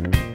Thanks.